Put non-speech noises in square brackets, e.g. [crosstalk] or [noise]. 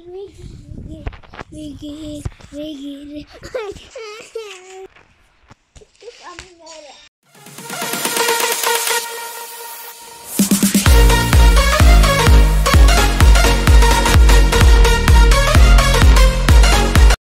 Reggae, reggae, reggae, reggae. [laughs]